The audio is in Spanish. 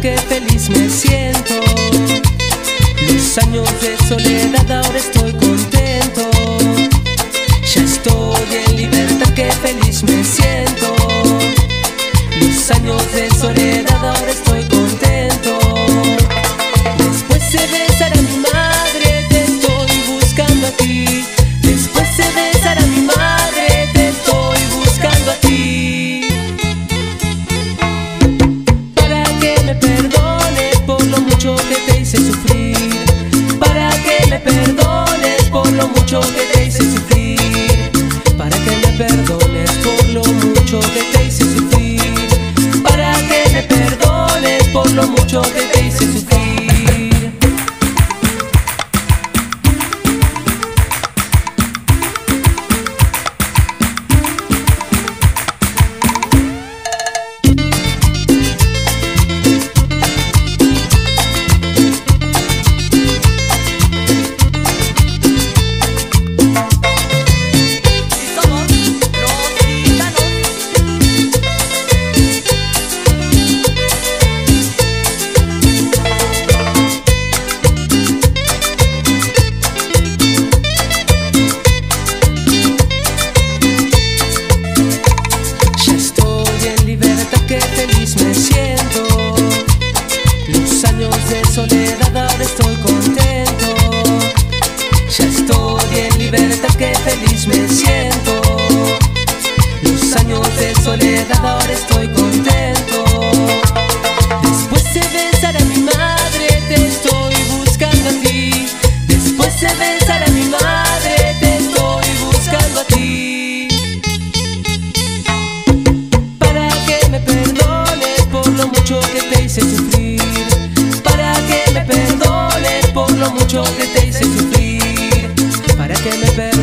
qué feliz me siento. Los años de soledad ahora estoy contento. Ya estoy en libertad, qué feliz me siento. Los años de soledad ahora mucho soledad ahora estoy contento. Después de besar a mi madre, te estoy buscando a ti. Después de besar a mi madre, te estoy buscando a ti. Para que me perdones por lo mucho que te hice sufrir. Para que me perdones por lo mucho que te hice sufrir. Para que me perdones